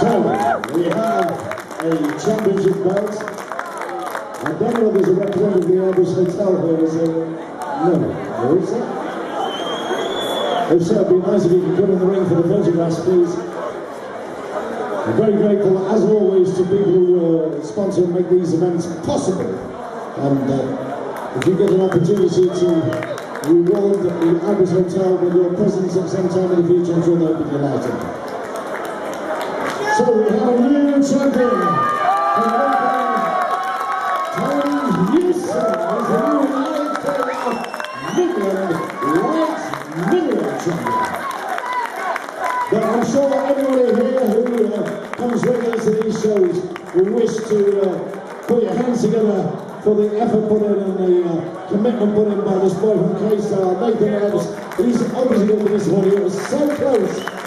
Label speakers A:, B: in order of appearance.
A: So, we have a championship belt. I don't know if there's a representative of the Airbus Hotel here, is there? No, there is there? If so, it'd be nice if you could come in the ring for the photographs, please. I'm very grateful, as always, to people who uh, sponsor and make these events possible. And uh, if you get an opportunity to reward the Airbus Hotel with your presence at some time in the future, I'm sure they'll be delighted. So we have a new champion. Tony Houston is the new IFL Midland Light Middleweight champion. But I'm sure everybody here who uh, comes regularly to these shows will wish to uh, put your hands together for the effort put in and the uh, commitment put in by this boy from K-Star, Nathan Adams. He's obviously going to be disappointed. It was so close.